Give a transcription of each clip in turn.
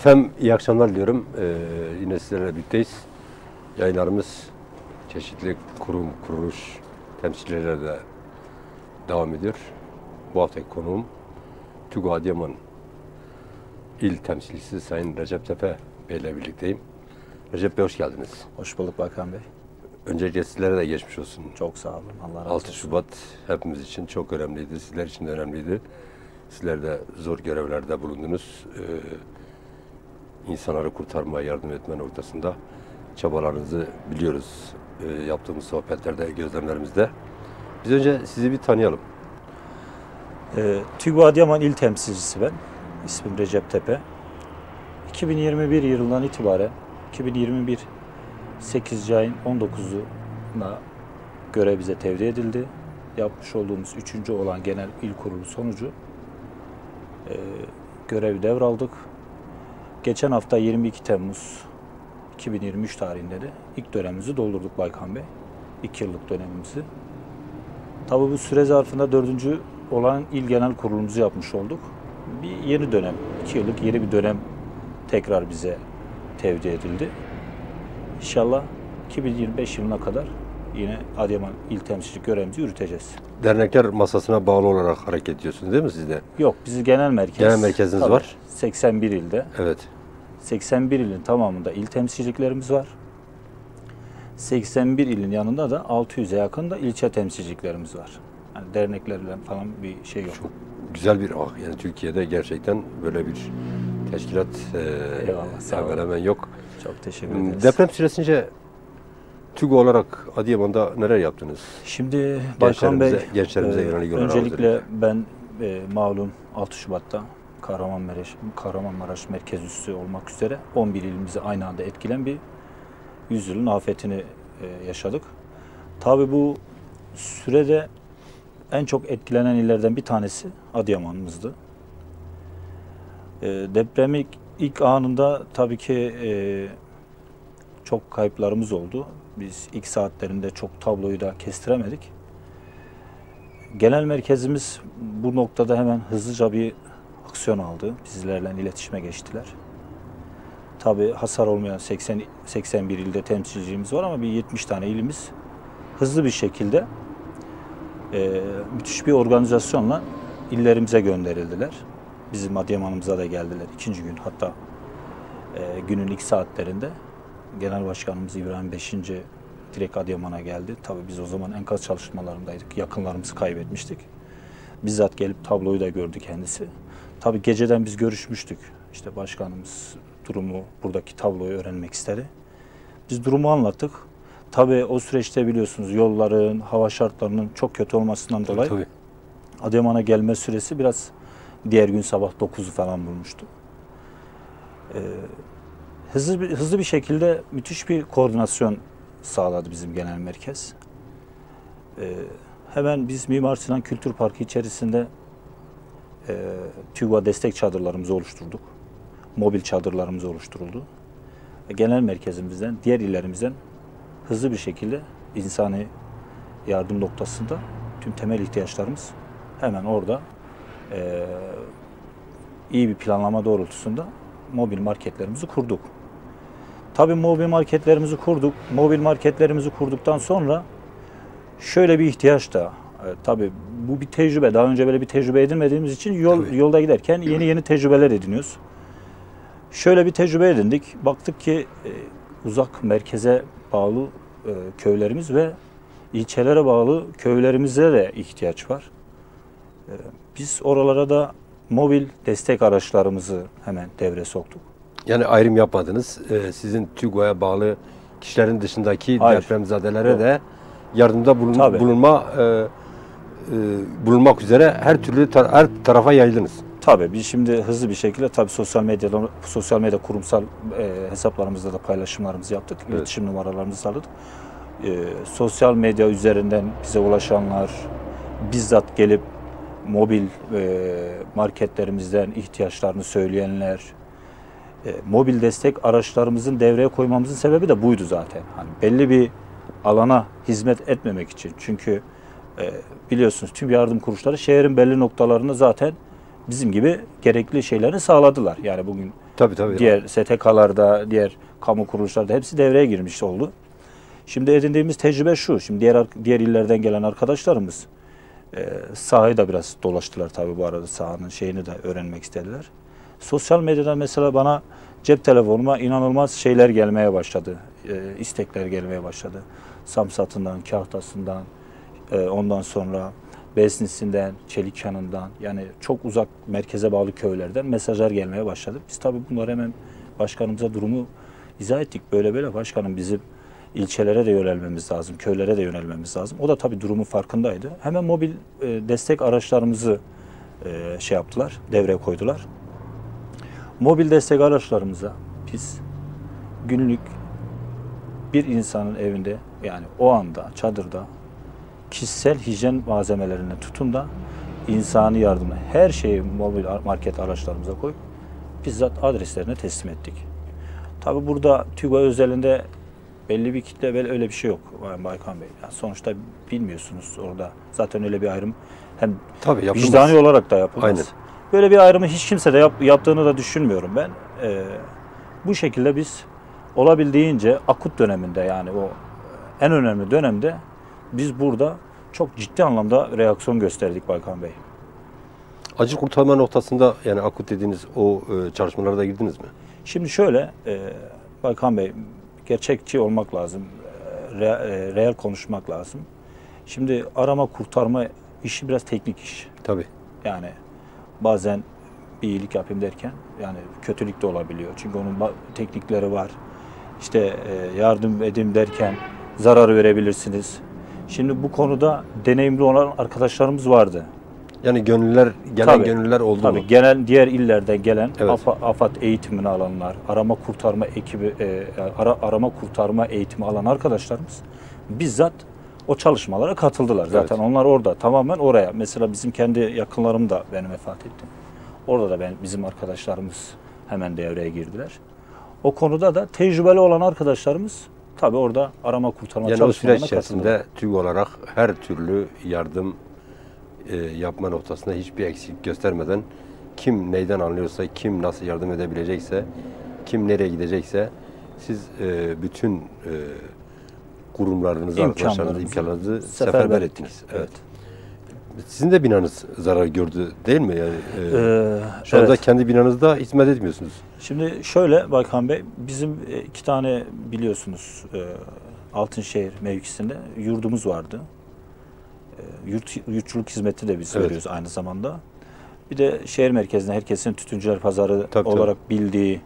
Efendim iyi akşamlar diliyorum. Ee, yine sizlerle birlikteyiz. Yayınlarımız çeşitli kurum, kuruluş temsilcilerle de devam ediyor. Bu haftaki konuğum TÜGO Adıyaman İl Temsilcisi Sayın Recep Tepe Bey ile birlikteyim. Recep Bey hoş geldiniz. Hoş bulduk Bakan Bey. Öncelikle sizlere de geçmiş olsun. Çok sağ olun. Allah razı 6 olsun. Şubat hepimiz için çok önemliydi. Sizler için de önemliydi. Sizler de zor görevlerde bulundunuz. Ee, insanları kurtarmaya yardım etme noktasında çabalarınızı biliyoruz. Ee, yaptığımız sohbetlerde, gözlemlerimizde. Biz önce sizi bir tanıyalım. Ee, TÜGVA Adıyaman İl Temsilcisi ben. İsmim Recep Tepe. 2021 yılından itibaren 2021 8. ayın 19'una göre bize tevdi edildi. Yapmış olduğumuz 3. olan genel il kurulu sonucu e, görevi devraldık. Geçen hafta 22 Temmuz 2023 tarihinde de ilk dönemimizi doldurduk Baykan Bey. 2 yıllık dönemimizi. Tabii bu süre zarfında dördüncü olan il genel kurulumuzu yapmış olduk. Bir yeni dönem, iki yıllık yeni bir dönem tekrar bize tevdi edildi. İnşallah 2025 yılına kadar yine Adıyaman il temsilcilik görevimizi yürüteceğiz. Dernekler masasına bağlı olarak hareket ediyorsunuz değil mi siz de? Yok, bizim genel merkez. Genel merkeziniz tabii, var. 81 ilde. Evet. 81 ilin tamamında il temsilciliklerimiz var. 81 ilin yanında da 600'e yakın da ilçe temsilciliklerimiz var. Yani derneklerle falan bir şey yok. Güzel bir ah. Yani Türkiye'de gerçekten böyle bir teşkilat e, Eyvallah, sağ hemen yok. Çok teşekkür ederiz. Deprem süresince TÜGO olarak Adıyaman'da neler yaptınız? Şimdi Baykan Bey, Gençlerimize- e, yönelik öncelikle ben e, malum 6 Şubat'ta Kahramanmaraş, Kahramanmaraş merkez üssü olmak üzere 11 ilimizi aynı anda etkilen bir yüzyılın afetini e, yaşadık. Tabi bu sürede en çok etkilenen illerden bir tanesi Adıyaman'ımızdı. E, depremi ilk, ilk anında tabii ki e, çok kayıplarımız oldu. Biz ilk saatlerinde çok tabloyu da kestiremedik. Genel merkezimiz bu noktada hemen hızlıca bir aksiyon aldı. Bizlerle iletişime geçtiler. Tabi hasar olmayan 80 81 ilde temsilcimiz var ama bir 70 tane ilimiz hızlı bir şekilde e, müthiş bir organizasyonla illerimize gönderildiler. Bizim Adıyaman'ımıza da geldiler ikinci gün hatta e, günün ilk saatlerinde Genel Başkanımız İbrahim Beşinci direkt Adıyaman'a geldi. Tabii biz o zaman enkaz çalışmalarındaydık. Yakınlarımızı kaybetmiştik. Bizzat gelip tabloyu da gördü kendisi. Tabii geceden biz görüşmüştük. İşte başkanımız durumu, buradaki tabloyu öğrenmek istedi. Biz durumu anlattık. Tabii o süreçte biliyorsunuz yolların, hava şartlarının çok kötü olmasından dolayı Tabii. Adıyaman'a gelme süresi biraz diğer gün sabah 9'u falan bulmuştu. Ee, hızlı bir, hızlı bir şekilde müthiş bir koordinasyon sağladı bizim genel merkez. Ee, hemen biz Mimar Sinan Kültür Parkı içerisinde e, TÜGVA destek çadırlarımızı oluşturduk. Mobil çadırlarımız oluşturuldu. Ve Genel merkezimizden, diğer illerimizden hızlı bir şekilde insani yardım noktasında tüm temel ihtiyaçlarımız hemen orada e, iyi bir planlama doğrultusunda mobil marketlerimizi kurduk. Tabii mobil marketlerimizi kurduk. Mobil marketlerimizi kurduktan sonra şöyle bir ihtiyaç da e, tabii bu bir tecrübe. Daha önce böyle bir tecrübe edinmediğimiz için yol Tabii. yolda giderken yeni yeni tecrübeler ediniyoruz. Şöyle bir tecrübe edindik. Baktık ki e, uzak merkeze bağlı e, köylerimiz ve ilçelere bağlı köylerimize de ihtiyaç var. E, biz oralara da mobil destek araçlarımızı hemen devre soktuk. Yani ayrım yapmadınız. Ee, sizin TÜGO'ya bağlı kişilerin dışındaki Hayır. depremzadelere Yok. de yardımda bulun- Tabii. bulunma e, e, bulunmak üzere her türlü tar- her tarafa yayıldınız. Tabii biz şimdi hızlı bir şekilde tabii sosyal medyada sosyal medya kurumsal e, hesaplarımızda da paylaşımlarımızı yaptık. Evet. İletişim numaralarımızı sağladık. E, sosyal medya üzerinden bize ulaşanlar bizzat gelip mobil e, marketlerimizden ihtiyaçlarını söyleyenler e, mobil destek araçlarımızın devreye koymamızın sebebi de buydu zaten. Hani belli bir alana hizmet etmemek için. Çünkü e, biliyorsunuz tüm yardım kuruluşları şehrin belli noktalarında zaten bizim gibi gerekli şeyleri sağladılar. Yani bugün Tabii tabii. diğer STK'larda, diğer kamu kuruluşlarda hepsi devreye girmiş oldu. Şimdi edindiğimiz tecrübe şu. Şimdi diğer diğer illerden gelen arkadaşlarımız e, sahayı da biraz dolaştılar tabii bu arada sahanın şeyini de öğrenmek istediler. Sosyal medyadan mesela bana cep telefonuma inanılmaz şeyler gelmeye başladı. E, istekler gelmeye başladı. Samsat'ından, Kahtas'ından, e, ondan sonra Besnisi'nden, Çelikyan'ından yani çok uzak merkeze bağlı köylerden mesajlar gelmeye başladı. Biz tabii bunları hemen başkanımıza durumu izah ettik. Böyle böyle başkanım bizim ilçelere de yönelmemiz lazım, köylere de yönelmemiz lazım. O da tabii durumun farkındaydı. Hemen mobil e, destek araçlarımızı e, şey yaptılar, devreye koydular. Mobil destek araçlarımıza biz günlük bir insanın evinde yani o anda çadırda kişisel hijyen malzemelerine tutun da insani yardıma her şeyi mobil market araçlarımıza koyup bizzat adreslerine teslim ettik. Tabi burada TÜGA özelinde belli bir kitle böyle öyle bir şey yok yani Baykan Bey. Yani sonuçta bilmiyorsunuz orada zaten öyle bir ayrım hem Tabii yapılmaz. vicdani olarak da yapılmaz. Aynen. Böyle bir ayrımı hiç kimse de yap- yaptığını da düşünmüyorum ben. Ee, bu şekilde biz olabildiğince akut döneminde yani o en önemli dönemde biz burada çok ciddi anlamda reaksiyon gösterdik Baykan Bey. Acil kurtarma noktasında yani akut dediğiniz o e, çalışmalara da girdiniz mi? Şimdi şöyle e, Baykan Bey gerçekçi olmak lazım. E, re- e, reel konuşmak lazım. Şimdi arama kurtarma işi biraz teknik iş. Tabii. Yani bazen bir iyilik yapayım derken yani kötülük de olabiliyor. Çünkü onun teknikleri var. İşte e, yardım edeyim derken zarar verebilirsiniz. Şimdi bu konuda deneyimli olan arkadaşlarımız vardı. Yani gönüller, gelen Tabii. gönüller oldu Tabii mu? genel diğer illerden gelen Evet. AFA, AFAD eğitimini alanlar, arama kurtarma ekibi e, ara, arama kurtarma eğitimi alan arkadaşlarımız bizzat o çalışmalara katıldılar. Zaten Evet. onlar orada tamamen oraya. Mesela bizim kendi yakınlarım da benim vefat etti. Orada da ben bizim arkadaşlarımız hemen devreye girdiler. O konuda da tecrübeli olan arkadaşlarımız tabii orada arama kurtarma Yani çalışmalarına süreç katıldılar. içerisinde TÜG olarak her türlü yardım e, yapma noktasında hiçbir eksik göstermeden kim neyden anlıyorsa, kim nasıl yardım edebilecekse, kim nereye gidecekse siz e, bütün e, kurumlarınızı, arkadaşlarınızı, imkanlarınızı seferber seferber ettiniz. Evet. Sizin de binanız zarar gördü değil mi? Yani e, Ee, şu anda evet. kendi binanızda hizmet etmiyorsunuz. Şimdi şöyle Bakan Bey, bizim e, iki tane biliyorsunuz e, Altınşehir mevkisinde yurdumuz vardı. E, Yurt, yurtçuluk hizmeti de biz Evet. veriyoruz aynı zamanda. Bir de şehir merkezinde herkesin Tütüncüler Pazarı Tabii, olarak bildiği,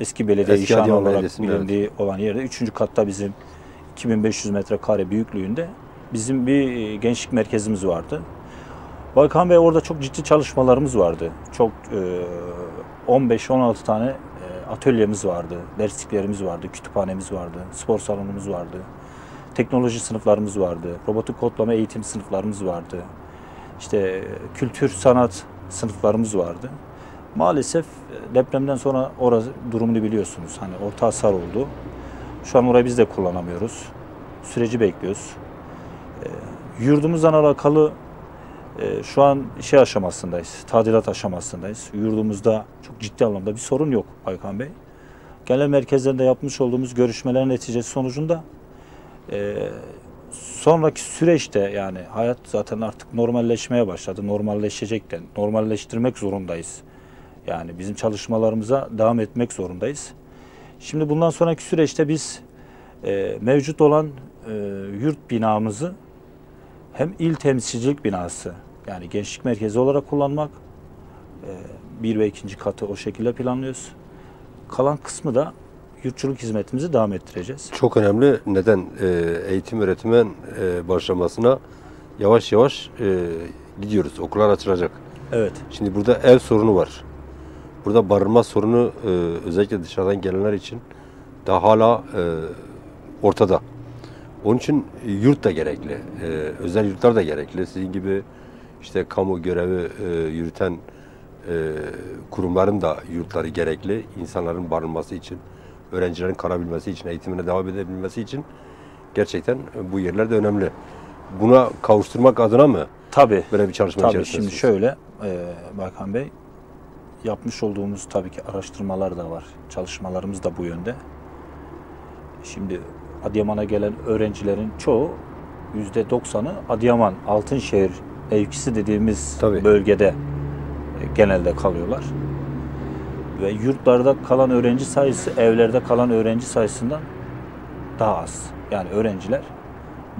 eski belediye Eski işhanı olarak bilindiği olan yerde. Üçüncü katta bizim 2500 metrekare büyüklüğünde bizim bir e, gençlik merkezimiz vardı. Bakan Bey orada çok ciddi çalışmalarımız vardı. Çok e, 15-16 tane e, atölyemiz vardı, dersliklerimiz vardı, kütüphanemiz vardı, spor salonumuz vardı, teknoloji sınıflarımız vardı, robotik kodlama eğitim sınıflarımız vardı. İşte e, kültür sanat sınıflarımız vardı. Maalesef e, depremden sonra orası durumunu biliyorsunuz. Hani orta hasar oldu. Şu an orayı biz de kullanamıyoruz. Süreci bekliyoruz. E, yurdumuzdan alakalı e, şu an şey aşamasındayız, tadilat aşamasındayız. Yurdumuzda çok ciddi anlamda bir sorun yok Baykan Bey. Genel merkezlerinde yapmış olduğumuz görüşmelerin neticesi sonucunda e, sonraki süreçte yani hayat zaten artık normalleşmeye başladı. Normalleşecek de normalleştirmek zorundayız. Yani bizim çalışmalarımıza devam etmek zorundayız. Şimdi bundan sonraki süreçte biz e, mevcut olan e, yurt binamızı hem il temsilcilik binası yani gençlik merkezi olarak kullanmak e, bir ve ikinci katı o şekilde planlıyoruz. Kalan kısmı da yurtçuluk hizmetimizi devam ettireceğiz. Çok önemli. Neden? E, eğitim öğretimen e, başlamasına yavaş yavaş e, gidiyoruz. Okullar açılacak. Evet. Şimdi burada ev sorunu var. Burada barınma sorunu e, özellikle dışarıdan gelenler için daha hala e, ortada. Onun için yurt da gerekli. E, özel yurtlar da gerekli. Sizin gibi işte kamu görevi e, yürüten e, kurumların da yurtları gerekli. İnsanların barınması için, öğrencilerin kalabilmesi için, eğitimine devam edebilmesi için gerçekten bu yerler de önemli. Buna kavuşturmak adına mı Tabii. böyle bir çalışma Tabii içerisindesiniz? şimdi şöyle e, Bakan Bey yapmış olduğumuz tabii ki araştırmalar da var. Çalışmalarımız da bu yönde. Şimdi Adıyaman'a gelen öğrencilerin çoğu %90'ı Adıyaman Altınşehir mevkisi dediğimiz Tabii. bölgede e, genelde kalıyorlar. Ve yurtlarda kalan öğrenci sayısı evlerde kalan öğrenci sayısından daha az. Yani öğrenciler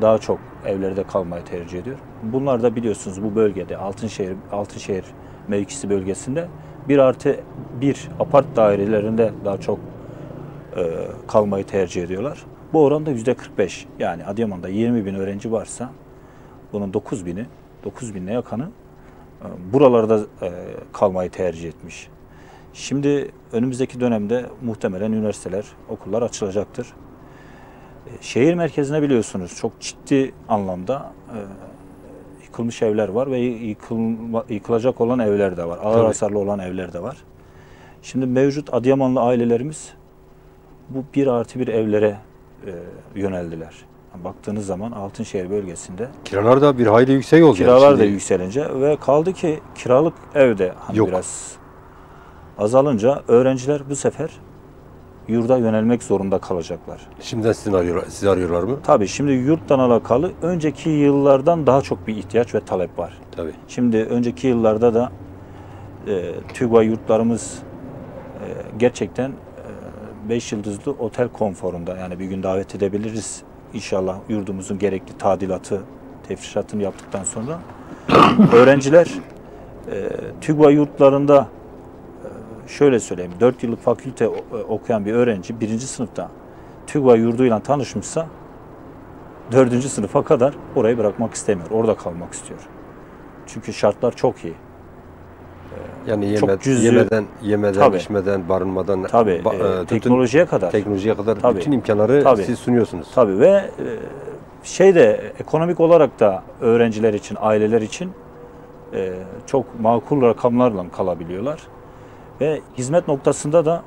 daha çok evlerde kalmayı tercih ediyor. Bunlar da biliyorsunuz bu bölgede Altınşehir Altınşehir mevkisi bölgesinde bir artı bir apart dairelerinde daha çok e, kalmayı tercih ediyorlar. Bu oran da yüzde 45. Yani Adıyaman'da 20 bin öğrenci varsa bunun 9 bini, 9 binine yakını e, buralarda e, kalmayı tercih etmiş. Şimdi önümüzdeki dönemde muhtemelen üniversiteler, okullar açılacaktır. E, Şehir merkezine biliyorsunuz çok ciddi anlamda e, yıkılmış evler var ve yıkılma, yıkılacak olan evler de var. Ağır Tabii. hasarlı olan evler de var. Şimdi mevcut Adıyamanlı ailelerimiz bu bir artı bir evlere e, yöneldiler. Yani baktığınız zaman Altınşehir bölgesinde Kiralar da bir hayli yüksek oldu. yani kiralar da şimdi. yükselince ve kaldı ki kiralık evde hani Yok. biraz azalınca öğrenciler bu sefer yurda yönelmek zorunda kalacaklar. Şimdiden sizin arıyorlar, sizi arıyorlar mı? Tabii şimdi yurttan alakalı önceki yıllardan daha çok bir ihtiyaç ve talep var. Tabii. Şimdi önceki yıllarda da e, TÜGVA yurtlarımız e, gerçekten 5 yıldızlı otel konforunda yani bir gün davet edebiliriz inşallah yurdumuzun gerekli tadilatı, tefrişatını yaptıktan sonra öğrenciler e, TÜGVA yurtlarında e, şöyle söyleyeyim 4 yıllık fakülte e, okuyan bir öğrenci birinci sınıfta TÜGVA yurduyla tanışmışsa dördüncü sınıfa kadar orayı bırakmak istemiyor. Orada kalmak istiyor. Çünkü şartlar çok iyi. Yani Çok yeme, cüzi- yemeden, yemeden, Tabii. içmeden, barınmadan, Tabii ba- e, e, bütün teknolojiye kadar. teknolojiye kadar Tabii. bütün imkanları Tabii. siz sunuyorsunuz. Tabii ve e, şey de ekonomik olarak da öğrenciler için, aileler için e, çok makul rakamlarla kalabiliyorlar. Ve hizmet noktasında da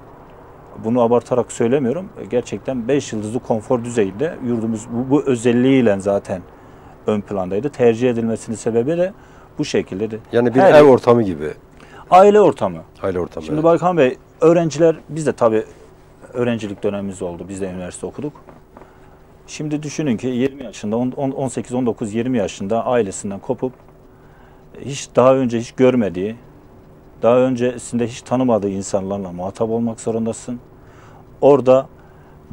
bunu abartarak söylemiyorum. e, Gerçekten 5 yıldızlı konfor düzeyinde yurdumuz bu, bu özelliğiyle zaten ön plandaydı. Tercih edilmesinin sebebi de bu şekilde. de. Yani bir Her- ev ortamı gibi. Aile ortamı. Aile ortamı. Şimdi evet. Balkan Bey, öğrenciler, biz de tabii öğrencilik dönemimiz oldu. Biz de üniversite okuduk. Şimdi düşünün ki 20 yaşında, 18, 19, 20 yaşında ailesinden kopup hiç daha önce hiç görmediği, daha öncesinde hiç tanımadığı insanlarla muhatap olmak zorundasın. Orada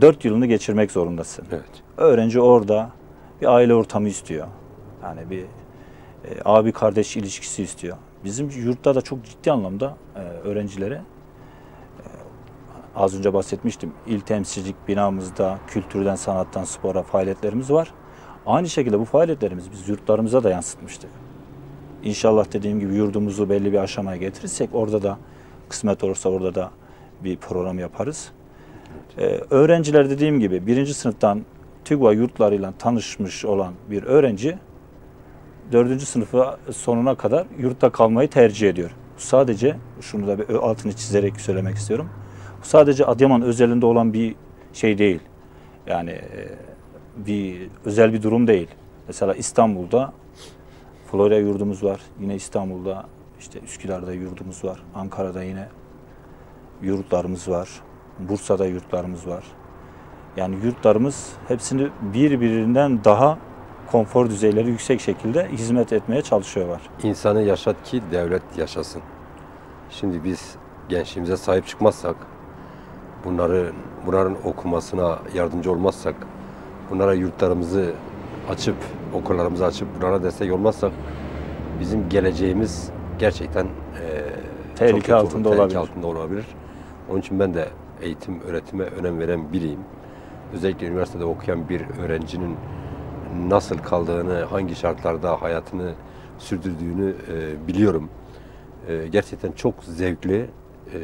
4 yılını geçirmek zorundasın. Evet. Öğrenci orada bir aile ortamı istiyor. Yani bir e, abi kardeş ilişkisi istiyor. Bizim yurtta da çok ciddi anlamda e, öğrencilere e, az önce bahsetmiştim. İl temsilcilik binamızda kültürden, sanattan, spora faaliyetlerimiz var. Aynı şekilde bu faaliyetlerimizi biz yurtlarımıza da yansıtmıştık. İnşallah dediğim gibi yurdumuzu belli bir aşamaya getirirsek orada da kısmet olursa orada da bir program yaparız. Ee, öğrenciler dediğim gibi birinci sınıftan TÜGVA yurtlarıyla tanışmış olan bir öğrenci dördüncü sınıfı sonuna kadar yurtta kalmayı tercih ediyor. Sadece şunu da bir altını çizerek söylemek istiyorum. Sadece Adıyaman özelinde olan bir şey değil. Yani e, bir özel bir durum değil. Mesela İstanbul'da Florya yurdumuz var. Yine İstanbul'da işte Üsküdar'da yurdumuz var. Ankara'da yine yurtlarımız var. Bursa'da yurtlarımız var. Yani yurtlarımız hepsini birbirinden daha konfor düzeyleri yüksek şekilde hizmet etmeye çalışıyorlar. İnsanı yaşat ki devlet yaşasın. Şimdi biz gençliğimize sahip çıkmazsak, bunları bunların okumasına yardımcı olmazsak, bunlara yurtlarımızı açıp, okullarımızı açıp bunlara destek olmazsak bizim geleceğimiz gerçekten eee, Tehlike çok altında tehlike olabilir. altında olabilir. Onun için ben de eğitim, öğretime önem veren biriyim. Özellikle üniversitede okuyan bir öğrencinin nasıl kaldığını, hangi şartlarda hayatını sürdürdüğünü e, biliyorum. E, gerçekten çok zevkli e,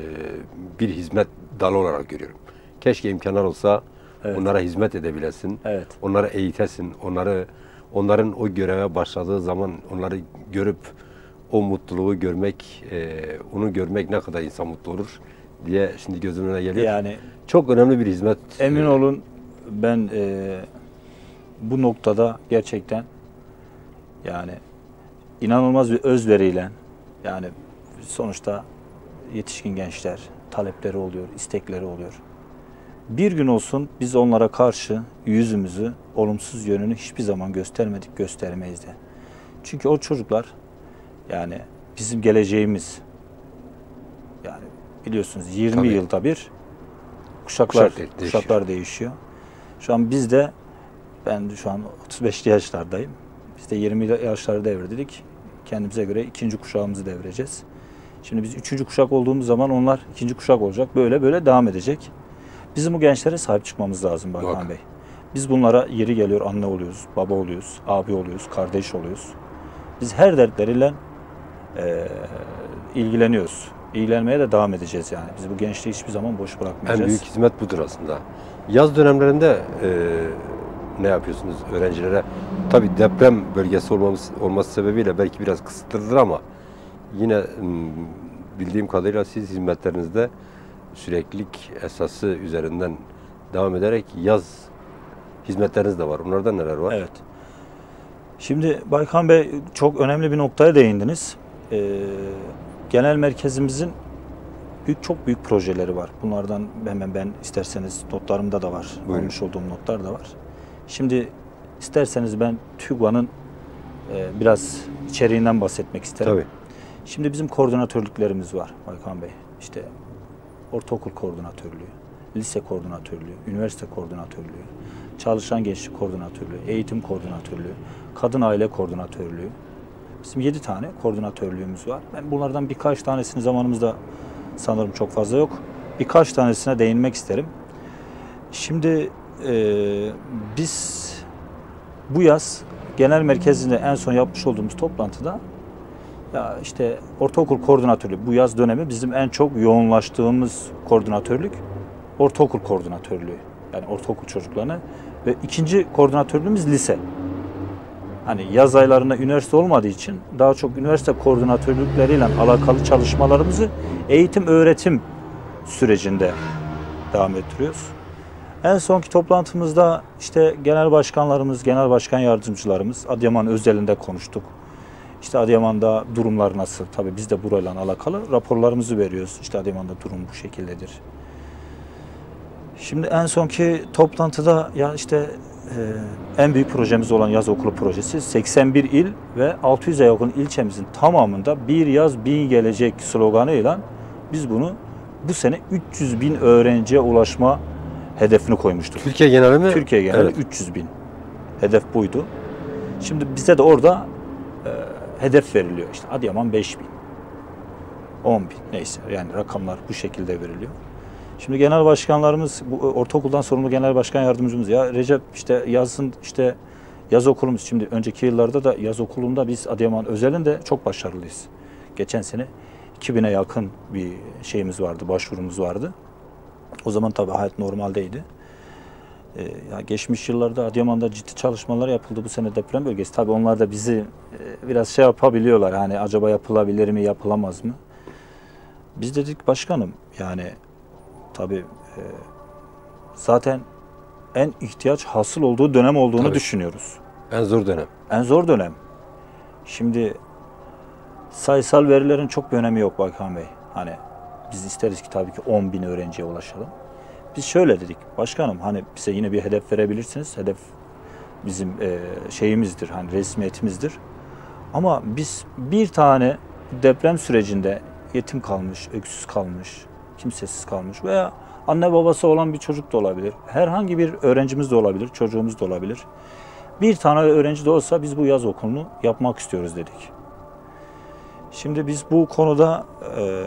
bir hizmet dalı olarak görüyorum. Keşke imkanlar olsa Evet. onlara hizmet edebilesin, Evet. onları eğitesin, onları onların o göreve başladığı zaman onları görüp o mutluluğu görmek, e, onu görmek ne kadar insan mutlu olur diye şimdi gözümün önüne geliyor. Yani Çok önemli bir hizmet. emin olun ben e, bu noktada gerçekten yani inanılmaz bir özveriyle yani sonuçta yetişkin gençler talepleri oluyor, istekleri oluyor. Bir gün olsun biz onlara karşı yüzümüzü, olumsuz yönünü hiçbir zaman göstermedik, göstermeyiz de. Çünkü o çocuklar yani bizim geleceğimiz. Yani biliyorsunuz 20 Tabii. yılda bir kuşaklar Kuşak de- kuşaklar değişiyor. Şu an biz de ben şu an 35'li yaşlardayım. Biz de 20 yaşları devirdik. Kendimize göre ikinci kuşağımızı devireceğiz. Şimdi biz üçüncü kuşak olduğumuz zaman onlar ikinci kuşak olacak. Böyle böyle devam edecek. Bizim bu gençlere sahip çıkmamız lazım Bakan Muhakkak. Bey. Biz bunlara yeri geliyor anne oluyoruz, baba oluyoruz, abi oluyoruz, kardeş oluyoruz. Biz her dertleriyle eee, ilgileniyoruz. İlgilenmeye de devam edeceğiz yani. Biz bu gençliği hiçbir zaman boş bırakmayacağız. En büyük hizmet budur aslında. Yaz dönemlerinde e, ne yapıyorsunuz öğrencilere? Tabii deprem bölgesi olmamız, olması sebebiyle belki biraz kısıtlıdır ama yine bildiğim kadarıyla siz hizmetlerinizde süreklilik esası üzerinden devam ederek yaz hizmetleriniz de var. Onlardan neler var? Evet. Şimdi Baykan Bey çok önemli bir noktaya değindiniz. Ee, genel merkezimizin büyük çok büyük projeleri var. Bunlardan hemen ben isterseniz notlarımda da var. Buyurun. Almış olduğum notlar da var. Şimdi isterseniz ben TÜGVA'nın e, biraz içeriğinden bahsetmek isterim. Tabii. Şimdi bizim koordinatörlüklerimiz var Baykan Bey. İşte ortaokul koordinatörlüğü, lise koordinatörlüğü, üniversite koordinatörlüğü, çalışan gençlik koordinatörlüğü, eğitim koordinatörlüğü, kadın aile koordinatörlüğü. Bizim 7 tane koordinatörlüğümüz var. Ben bunlardan birkaç tanesini zamanımızda sanırım çok fazla yok. Birkaç tanesine değinmek isterim. Şimdi e, biz bu yaz genel merkezinde en son yapmış olduğumuz toplantıda ya işte ortaokul koordinatörlüğü bu yaz dönemi bizim en çok yoğunlaştığımız koordinatörlük ortaokul koordinatörlüğü. Yani ortaokul çocuklarına ve ikinci koordinatörlüğümüz lise. Hani yaz aylarında üniversite olmadığı için daha çok üniversite koordinatörlükleriyle alakalı çalışmalarımızı eğitim öğretim sürecinde devam ettiriyoruz. En sonki toplantımızda işte genel başkanlarımız, genel başkan yardımcılarımız Adıyaman özelinde konuştuk. İşte Adıyaman'da durumlar nasıl? Tabii biz de burayla alakalı raporlarımızı veriyoruz. İşte Adıyaman'da durum bu şekildedir. Şimdi en sonki toplantıda ya işte e, en büyük projemiz olan yaz okulu projesi 81 il ve 600'e yakın ilçemizin tamamında bir yaz bin gelecek sloganıyla biz bunu bu sene 300 bin öğrenciye ulaşma hedefini koymuştuk. Türkiye geneli mi? Türkiye geneli Evet. 300 bin. Hedef buydu. Şimdi bize de orada hedef veriliyor. İşte Adıyaman 5 bin. 10 bin neyse yani rakamlar bu şekilde veriliyor. Şimdi genel başkanlarımız, bu ortaokuldan sorumlu genel başkan yardımcımız ya Recep işte yazın işte yaz okulumuz şimdi önceki yıllarda da yaz okulunda biz Adıyaman özelinde çok başarılıyız. Geçen sene 2000'e yakın bir şeyimiz vardı, başvurumuz vardı. O zaman tabii hayat normaldeydi. Ee, ya geçmiş yıllarda Adıyaman'da ciddi çalışmalar yapıldı bu sene deprem bölgesi. Tabii onlar da bizi e, biraz şey yapabiliyorlar. Hani acaba yapılabilir mi, yapılamaz mı? Biz dedik başkanım yani tabii e, zaten en ihtiyaç hasıl olduğu dönem olduğunu Tabii. düşünüyoruz. En zor dönem. En zor dönem. Şimdi sayısal verilerin çok bir önemi yok Bakan Bey. Hani biz isteriz ki tabii ki 10 bin öğrenciye ulaşalım. Biz şöyle dedik, başkanım hani bize yine bir hedef verebilirsiniz. Hedef bizim e, şeyimizdir, hani resmiyetimizdir. Ama biz bir tane deprem sürecinde yetim kalmış, öksüz kalmış, kimsesiz kalmış veya anne babası olan bir çocuk da olabilir. Herhangi bir öğrencimiz de olabilir, çocuğumuz da olabilir. Bir tane öğrenci de olsa biz bu yaz okulunu yapmak istiyoruz dedik. Şimdi biz bu konuda e,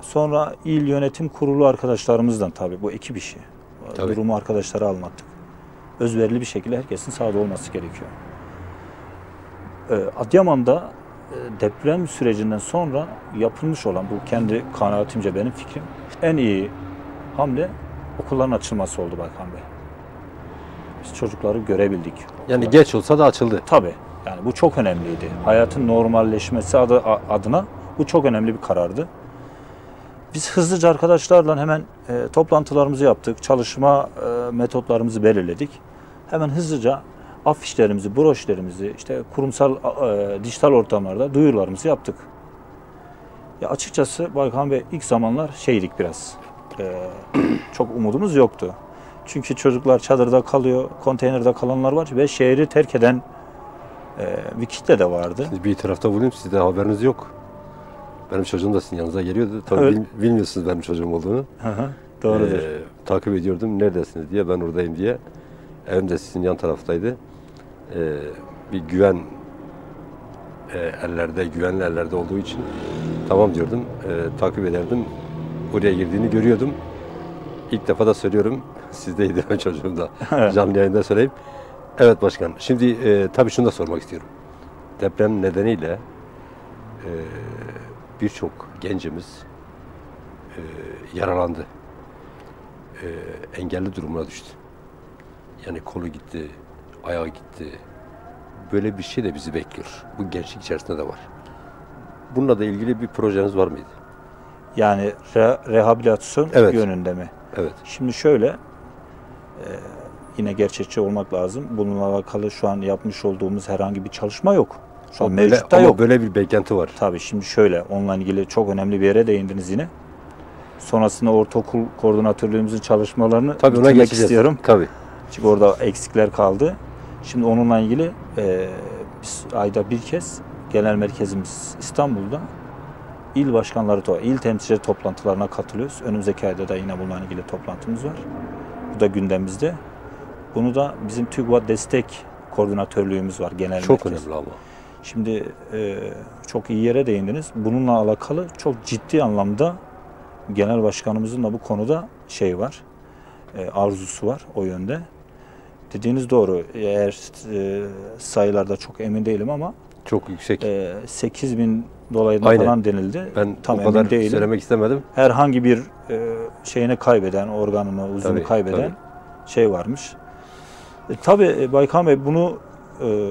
sonra il yönetim kurulu arkadaşlarımızdan tabii bu ekip işi. Tabii. Durumu arkadaşlara anlattık. Özverili bir şekilde herkesin sahada olması gerekiyor. E, Adıyaman'da e, deprem sürecinden sonra yapılmış olan bu kendi kanaatimce benim fikrim en iyi hamle okulların açılması oldu Bakan Bey. Biz çocukları görebildik. Yani Okullar- geç olsa da açıldı. Tabii. Yani bu çok önemliydi. Hayatın normalleşmesi adı, adına bu çok önemli bir karardı. Biz hızlıca arkadaşlarla hemen e, toplantılarımızı yaptık. Çalışma e, metotlarımızı belirledik. Hemen hızlıca afişlerimizi, broşürlerimizi, işte kurumsal e, dijital ortamlarda duyurularımızı yaptık. Ya açıkçası Baykan Bey ilk zamanlar şeydik biraz. Ee, çok umudumuz yoktu. Çünkü çocuklar çadırda kalıyor, konteynerde kalanlar var ve şehri terk eden e, bir kitle de vardı. Şimdi bir itirafta bulunayım sizde haberiniz yok. Benim çocuğum da sizin yanınıza geliyordu. Tabii Evet. bil- bilmiyorsunuz benim çocuğum olduğunu. Hı hı, Doğrudur. Ee, takip ediyordum. Neredesiniz diye ben oradayım diye. Evim de sizin yan taraftaydı. Ee, bir güven e, ellerde, güvenli ellerde olduğu için tamam diyordum. Ee, takip ederdim. Oraya girdiğini görüyordum. İlk defa da söylüyorum. Sizdeydi ben çocuğum da. Canlı yayında söyleyeyim. Evet başkan. Şimdi e, tabii şunu da sormak istiyorum. Deprem nedeniyle e, birçok gencimiz e, yaralandı. E, engelli durumuna düştü. Yani kolu gitti, ayağı gitti. Böyle bir şey de bizi bekliyor. Bu gençlik içerisinde de var. Bununla da ilgili bir projeniz var mıydı? Yani re- rehabilitasyon Evet. yönünde mi? Evet. Şimdi şöyle, e, yine gerçekçi olmak lazım. Bununla alakalı şu an yapmış olduğumuz herhangi bir çalışma yok. Şu an Ama böyle, mevcutta ama yok. böyle bir beklenti var. Tabii şimdi şöyle, onunla ilgili çok önemli bir yere değindiniz yine. Sonrasında ortaokul koordinatörlüğümüzün çalışmalarını Tabii ona geçeceğiz. istiyorum. Tabii. Çünkü orada eksikler kaldı. Şimdi onunla ilgili e, biz ayda bir kez genel merkezimiz İstanbul'da il başkanları, il temsilcileri toplantılarına katılıyoruz. Önümüzdeki ayda da yine bununla ilgili toplantımız var. Bu da gündemimizde. Bunu da bizim TÜGVA destek koordinatörlüğümüz var genel Çok merkez. önemli ama. Şimdi e, çok iyi yere değindiniz. Bununla alakalı çok ciddi anlamda genel başkanımızın da bu konuda şey var, e, arzusu var o yönde. Dediğiniz doğru. Eğer e, sayılarda çok emin değilim ama Çok yüksek. e, 8 bin dolayında Aynen. falan denildi. ben tam o kadar emin değilim. söylemek istemedim. Herhangi bir e, şeyini kaybeden, organını, uzunu Tabii, kaybeden tabii. şey varmış. E, tabii e, Baykan Bey bunu e,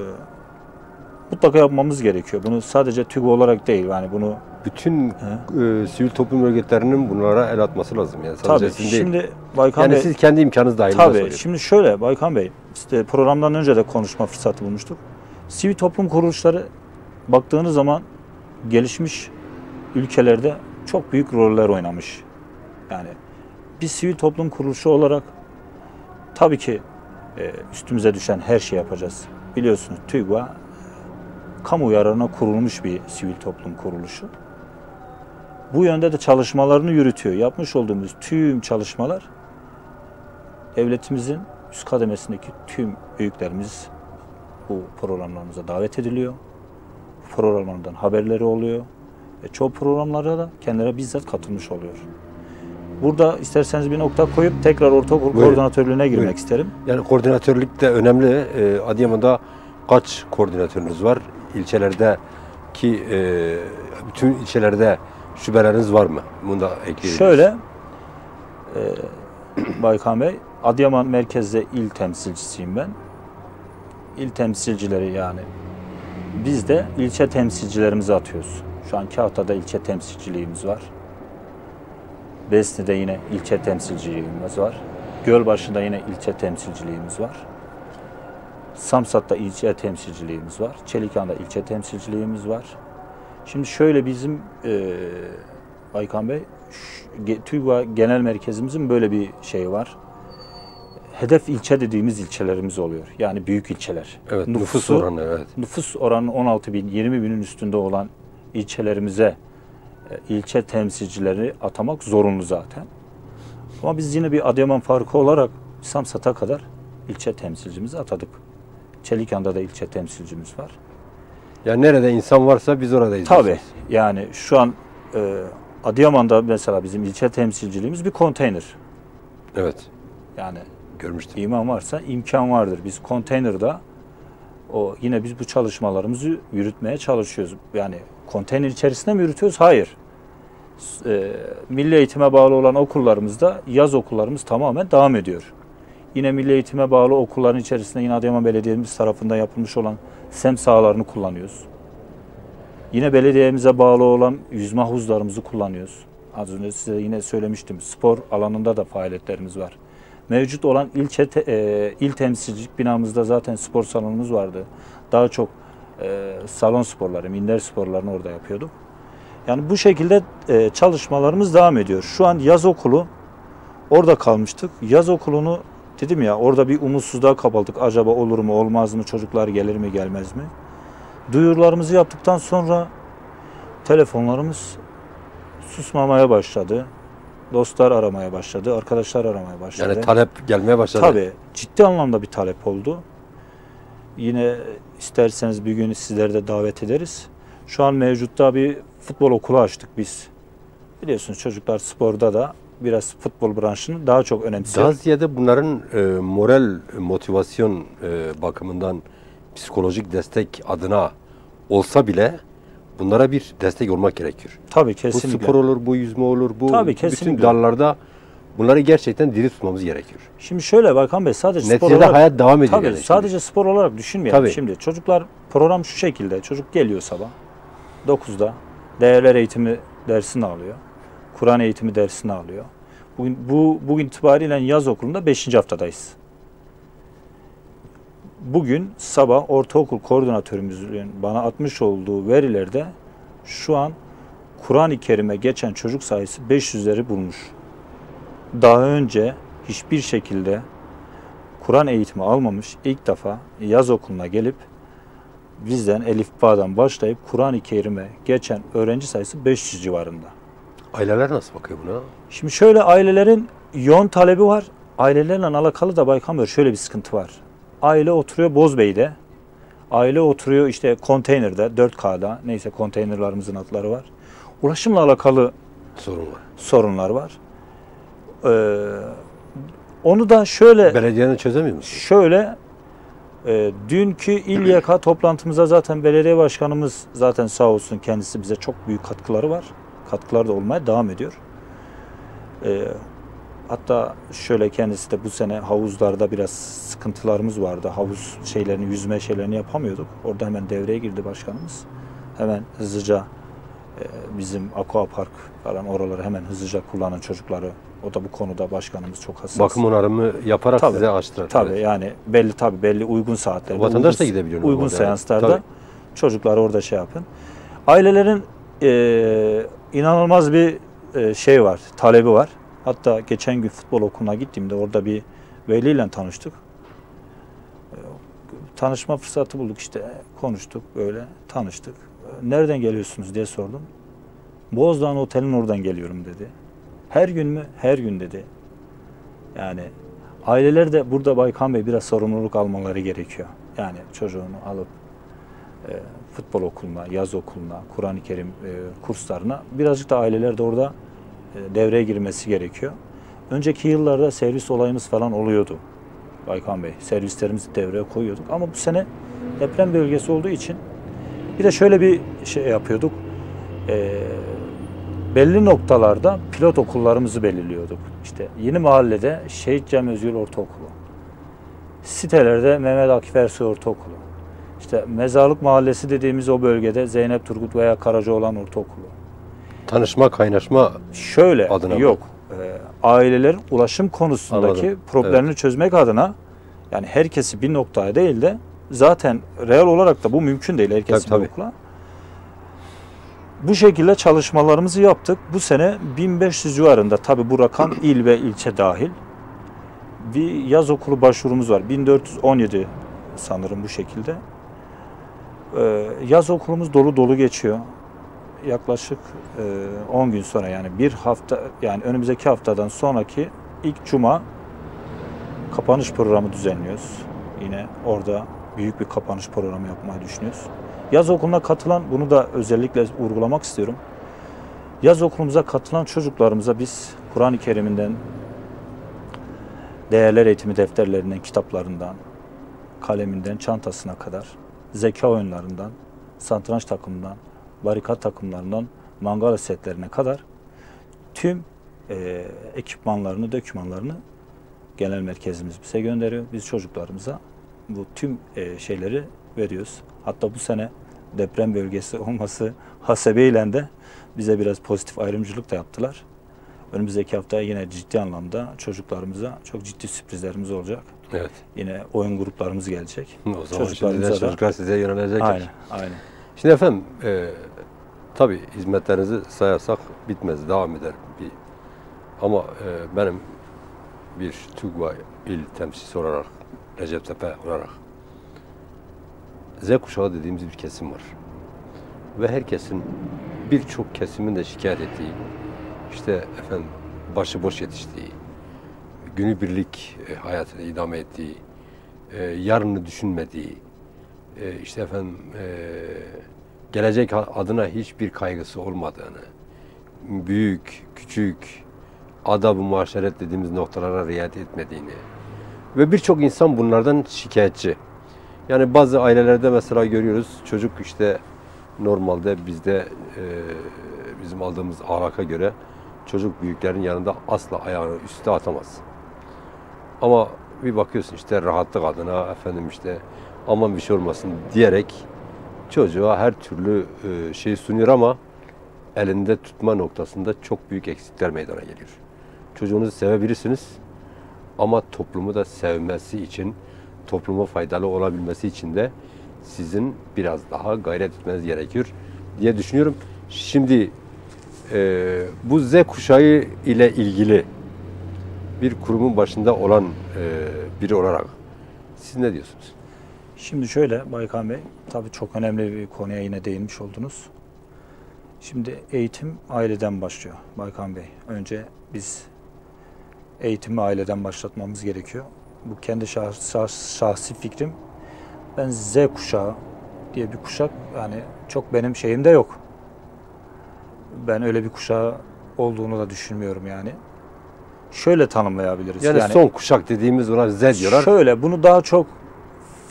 mutlaka yapmamız gerekiyor. Bunu sadece TÜGO olarak değil yani bunu Bütün e, sivil toplum örgütlerinin bunlara el atması lazım. Yani sadece tabii sizin değil. şimdi Baykan yani Bey siz kendi imkanınız dahilinde tabii soruyorum. şimdi şöyle Baykan Bey işte programdan önce de konuşma fırsatı bulmuştuk. Sivil toplum kuruluşları baktığınız zaman gelişmiş ülkelerde çok büyük roller oynamış. Yani biz sivil toplum kuruluşu olarak tabii ki e, üstümüze düşen her şeyi yapacağız. Biliyorsunuz TÜGVA kamu yararına kurulmuş bir sivil toplum kuruluşu. Bu yönde de çalışmalarını yürütüyor. Yapmış olduğumuz tüm çalışmalar devletimizin üst kademesindeki tüm büyüklerimiz bu programlarımıza davet ediliyor. Bu programlardan haberleri oluyor. Ve çoğu programlara da kendileri bizzat katılmış oluyor. Burada isterseniz bir nokta koyup tekrar ortaokul Buyurun. koordinatörlüğüne girmek Buyurun. isterim. Yani koordinatörlük de önemli. E, Adıyaman'da kaç koordinatörünüz var? İlçelerde ki e, bütün ilçelerde şubeleriniz var mı? Bunu da ekleyelim. Şöyle, e, Baykan Bey, Adıyaman merkezde il temsilcisiyim ben. İl temsilcileri yani. Biz de ilçe temsilcilerimizi atıyoruz. Şu an Kahta'da ilçe temsilciliğimiz var. Besni'de yine ilçe temsilciliğimiz var. Gölbaşı'nda yine ilçe temsilciliğimiz var. Samsat'ta ilçe temsilciliğimiz var. Çelikan'da ilçe temsilciliğimiz var. Şimdi şöyle bizim e, Aykan Bey, TÜGVA Genel Merkezimizin böyle bir şeyi var. Hedef ilçe dediğimiz ilçelerimiz oluyor. Yani büyük ilçeler. Evet, nüfus Nüfusu- oranı evet. Nüfus oranı 16 bin, 20 binin üstünde olan ilçelerimize e, ilçe temsilcileri atamak zorunlu zaten. Ama biz yine bir Adıyaman farkı olarak Samsat'a kadar ilçe temsilcimizi atadık. Çelikan'da da ilçe temsilcimiz var. Yani nerede insan varsa biz oradayız. Tabii. diyorsunuz. Yani şu an e, Adıyaman'da mesela bizim ilçe temsilciliğimiz bir konteyner. Evet. Yani Görmüştüm. iman varsa imkan vardır. Biz konteynerda o yine biz bu çalışmalarımızı yürütmeye çalışıyoruz. Yani konteyner içerisinde mi yürütüyoruz? Hayır. E, milli eğitime bağlı olan okullarımızda yaz okullarımız tamamen devam ediyor. Yine milli eğitime bağlı okulların içerisinde yine Adıyaman Belediye'miz tarafından yapılmış olan SEM sahalarını kullanıyoruz. Yine belediyemize bağlı olan yüzme havuzlarımızı kullanıyoruz. Az önce size yine söylemiştim. Spor alanında da faaliyetlerimiz var. Mevcut olan ilçe te- e, il temsilcilik binamızda zaten spor salonumuz vardı. Daha çok e, salon sporları, minder sporlarını orada yapıyorduk. Yani bu şekilde e, çalışmalarımız devam ediyor. Şu an yaz okulu orada kalmıştık. Yaz okulunu dedim ya orada bir umutsuzluğa kapıldık. Acaba olur mu olmaz mı çocuklar gelir mi gelmez mi? Duyurularımızı yaptıktan sonra telefonlarımız susmamaya başladı. Dostlar aramaya başladı, arkadaşlar aramaya başladı. Yani talep gelmeye başladı. Tabii ciddi anlamda bir talep oldu. Yine isterseniz bir gün sizleri de davet ederiz. Şu an mevcutta bir futbol okulu açtık biz. Biliyorsunuz çocuklar sporda da biraz futbol branşını daha çok önemsiyor. Daha ziyade bunların e, moral, motivasyon e, bakımından psikolojik destek adına olsa bile bunlara bir destek olmak gerekiyor. Tabii Bu kesinlikle. spor olur, bu yüzme olur, bu Tabii, bütün kesinlikle. dallarda bunları gerçekten diri tutmamız gerekiyor. Şimdi şöyle Bakan Bey sadece spor Neticede olarak hayat devam ediyor. Tabii yani şimdi. sadece spor olarak düşünmeyelim. Tabii. Şimdi çocuklar program şu şekilde. Çocuk geliyor sabah 9'da değerler eğitimi dersini alıyor. Kur'an eğitimi dersini alıyor. Bugün bu bugün itibariyle yaz okulunda 5. haftadayız. Bugün sabah ortaokul koordinatörümüzün bana atmış olduğu verilerde şu an Kur'an-ı Kerim'e geçen çocuk sayısı 500'leri bulmuş. Daha önce hiçbir şekilde Kur'an eğitimi almamış ilk defa yaz okuluna gelip bizden Elif Bağ'dan başlayıp Kur'an-ı Kerim'e geçen öğrenci sayısı 500 civarında. Aileler nasıl bakıyor buna? Şimdi şöyle ailelerin yoğun talebi var. Ailelerle alakalı da Baykan Bey şöyle bir sıkıntı var. Aile oturuyor Bozbey'de. Aile oturuyor işte konteynerde 4K'da neyse konteynerlarımızın adları var. Ulaşımla alakalı Sorun var. sorunlar var. Ee, onu da şöyle Belediyenin çözemiyor musun? Şöyle, e, dünkü İLYK toplantımıza zaten belediye başkanımız zaten sağ olsun kendisi bize çok büyük katkıları var. Katkıları da olmaya devam ediyor. E, hatta şöyle kendisi de bu sene havuzlarda biraz sıkıntılarımız vardı. Havuz şeylerini, yüzme şeylerini yapamıyorduk. Orada hemen devreye girdi başkanımız. Hemen hızlıca e, bizim aqua park falan oraları hemen hızlıca kullanan çocukları o da bu konuda başkanımız çok hassas. Bakım onarımı yaparak Tabii, size açtılar. Tabii Evet. yani belli tabii belli uygun saatlerde. Vatandaş uygun, da gidebiliyor Uygun seanslarda tabii. çocuklar orada şey yapın. Ailelerin e, inanılmaz bir e, şey var, talebi var. Hatta geçen gün futbol okuluna gittiğimde orada bir veliyle tanıştık. E, Tanışma fırsatı bulduk işte konuştuk böyle tanıştık. E, Nereden geliyorsunuz diye sordum. Bozdağ Otel'in oradan geliyorum dedi. Her gün mü? Her gün dedi. Yani aileler de burada Baykan Bey biraz sorumluluk almaları gerekiyor. Yani çocuğunu alıp e, futbol okuluna, yaz okuluna, Kur'an-ı Kerim e, kurslarına birazcık da aileler de orada e, devreye girmesi gerekiyor. Önceki yıllarda servis olayımız falan oluyordu. Baykan Bey, servislerimizi devreye koyuyorduk. Ama bu sene deprem bölgesi olduğu için bir de şöyle bir şey yapıyorduk. E, belli noktalarda pilot okullarımızı belirliyorduk. İşte Yeni Mahalle'de Şehit Cem Özgür Ortaokulu. Sitelerde Mehmet Akif Ersoy Ortaokulu. İşte Mezarlık Mahallesi dediğimiz o bölgede Zeynep Turgut veya Karacaoğlan Ortaokulu. Tanışma, kaynaşma Şöyle Adına yok. Ee, ailelerin ulaşım konusundaki Anladım. problemini çözmek adına yani herkesi bir noktaya değil de zaten real olarak da bu mümkün değil herkesi Tabii, bir tabii. okula. Bu şekilde çalışmalarımızı yaptık. Bu sene 1500 civarında tabi bu rakam il ve ilçe dahil. Bir yaz okulu başvurumuz var. 1417 sanırım bu şekilde. Ee, yaz okulumuz dolu dolu geçiyor. Yaklaşık e, 10 gün sonra yani bir hafta yani önümüzdeki haftadan sonraki ilk cuma kapanış programı düzenliyoruz. Yine orada büyük bir kapanış programı yapmayı düşünüyoruz. Yaz okuluna katılan, bunu da özellikle vurgulamak istiyorum. Yaz okulumuza katılan çocuklarımıza biz Kur'an-ı Kerim'inden, değerler eğitimi defterlerinden, kitaplarından, kaleminden, çantasına kadar, zeka oyunlarından, satranç takımından, barikat takımlarından, mangal setlerine kadar tüm e, ekipmanlarını, dokümanlarını genel merkezimiz bize gönderiyor. Biz çocuklarımıza bu tüm e, şeyleri veriyoruz. Hatta bu sene deprem bölgesi olması hasebeyle de bize biraz pozitif ayrımcılık da yaptılar. Önümüzdeki hafta yine ciddi anlamda çocuklarımıza çok ciddi sürprizlerimiz olacak. Evet. Yine oyun gruplarımız gelecek. O zaman Çocuklarımıza da- çocuklar size yönelecekler. Aynen, aynen. Şimdi efendim e, Tabii hizmetlerinizi sayarsak bitmez, devam eder. Bir, ama e, benim bir TÜGVA il temsilcisi olarak, Recep Tepe olarak Z kuşağı dediğimiz bir kesim var. Ve herkesin birçok kesimin de şikayet ettiği, işte efendim başıboş yetiştiği, günübirlik e, hayatını idame ettiği, e, yarını düşünmediği, e, işte efendim gelecek adına hiçbir kaygısı olmadığını, büyük, küçük, adab-ı muaşeret dediğimiz noktalara riayet etmediğini ve birçok insan bunlardan şikayetçi. Yani bazı ailelerde mesela görüyoruz çocuk işte normalde bizde bizim aldığımız ahlaka göre çocuk büyüklerin yanında asla ayağını üstte atamaz. Ama bir bakıyorsun işte rahatlık adına efendim işte aman bir şey olmasın diyerek çocuğa her türlü e, şey sunuyor ama elinde tutma noktasında çok büyük eksikler meydana geliyor. Çocuğunuzu sevebilirsiniz ama toplumu da sevmesi için, topluma faydalı olabilmesi için de sizin biraz daha gayret etmeniz gerekiyor diye düşünüyorum. Şimdi e, bu Z kuşağı ile ilgili bir kurumun başında olan e, biri olarak siz ne diyorsunuz? Şimdi şöyle Baykan Bey, tabii çok önemli bir konuya yine değinmiş oldunuz. Şimdi eğitim aileden başlıyor Baykan Bey. Önce biz eğitimi aileden başlatmamız gerekiyor. Bu kendi şahs, şahs, şahsi fikrim. Ben Z kuşağı diye bir kuşak yani çok benim şeyimde yok. Ben öyle bir kuşağı olduğunu da düşünmüyorum yani. Şöyle tanımlayabiliriz. Yani, son kuşak dediğimiz ona Z diyorlar. Şöyle bunu daha çok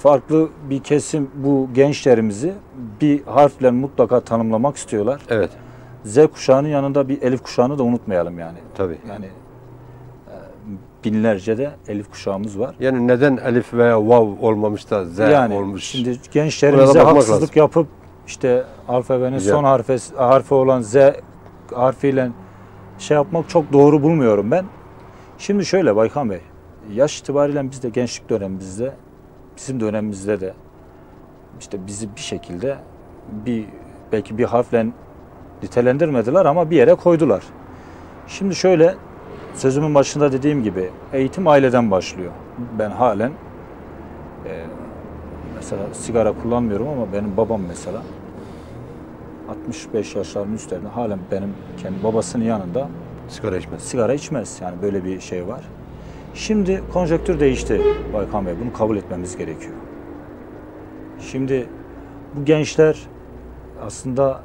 farklı bir kesim bu gençlerimizi bir harfle mutlaka tanımlamak istiyorlar. Evet. Z kuşağının yanında bir elif kuşağını da unutmayalım yani. Tabii. Yani e, binlerce de elif kuşağımız var. Yani neden elif veya vav olmamış da z yani olmuş? şimdi gençlerimize haksızlık lazım. yapıp işte alfabenin son harfi, harfi olan Z harfiyle şey yapmak çok doğru bulmuyorum ben. Şimdi şöyle Baykan Bey, yaş itibariyle biz de gençlik dönemimizde, bizim dönemimizde de işte bizi bir şekilde bir belki bir harfle nitelendirmediler ama bir yere koydular. Şimdi şöyle sözümün başında dediğim gibi eğitim aileden başlıyor. Ben halen e, mesela sigara kullanmıyorum ama benim babam mesela 65 yaşlarının üstlerinde halen benim kendi babasının yanında Sigara içmez. sigara içmez. Yani böyle bir şey var. Şimdi konjektür değişti Baykan Bey. Bunu kabul etmemiz gerekiyor. Şimdi bu gençler aslında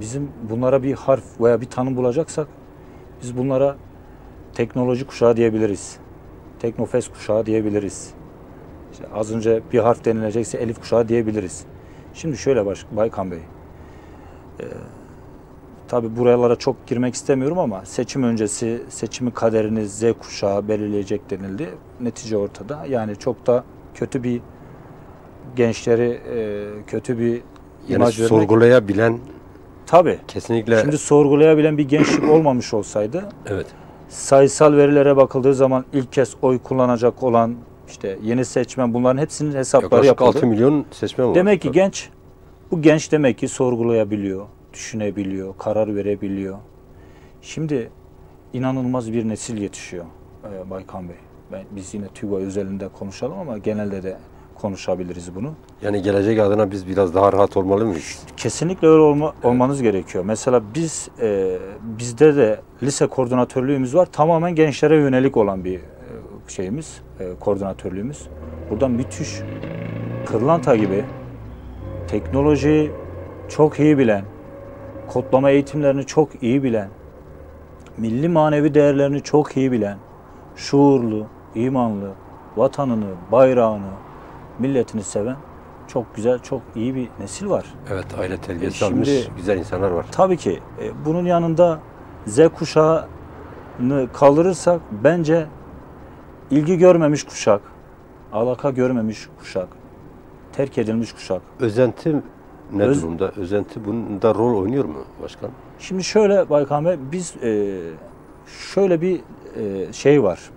bizim bunlara bir harf veya bir tanım bulacaksak biz bunlara teknoloji kuşağı diyebiliriz. Teknofest kuşağı diyebiliriz. İşte az önce bir harf denilecekse elif kuşağı diyebiliriz. Şimdi şöyle baş, Baykan Bey. Ee, tabii buralara çok girmek istemiyorum ama seçim öncesi seçimin kaderini Z kuşağı belirleyecek denildi. Netice ortada. Yani çok da kötü bir gençleri e, kötü bir Yani imaj sorgulayabilen Tabii. kesinlikle Şimdi sorgulayabilen bir gençlik olmamış olsaydı evet. sayısal verilere bakıldığı zaman ilk kez oy kullanacak olan işte yeni seçmen bunların hepsinin hesapları Yaklaşık yapıldı. 6 milyon seçmen var. Demek ki genç bu genç demek ki sorgulayabiliyor, düşünebiliyor, karar verebiliyor. Şimdi inanılmaz bir nesil yetişiyor e, Baykan Bey. Ben, biz yine TÜGVA özelinde konuşalım ama genelde de konuşabiliriz bunu. Yani gelecek adına biz biraz daha rahat olmalı mıyız? Kesinlikle öyle olma, olmanız gerekiyor. Mesela biz e, bizde de lise koordinatörlüğümüz var. Tamamen gençlere yönelik olan bir e, şeyimiz, e, koordinatörlüğümüz. Burada müthiş kırlanta gibi teknolojiyi çok iyi bilen, kodlama eğitimlerini çok iyi bilen, milli manevi değerlerini çok iyi bilen, şuurlu, imanlı, vatanını, bayrağını, milletini seven çok güzel, çok iyi bir nesil var. Evet aile terbiyesi E almış güzel insanlar var. Tabii ki e, bunun yanında Z kuşağını kaldırırsak bence ilgi görmemiş kuşak, alaka görmemiş kuşak, terk edilmiş kuşak. Özenti ne Öz- durumda? Özenti bunda rol oynuyor mu başkan? Şimdi şöyle Baykan Bey, biz e, şöyle bir e, şey var,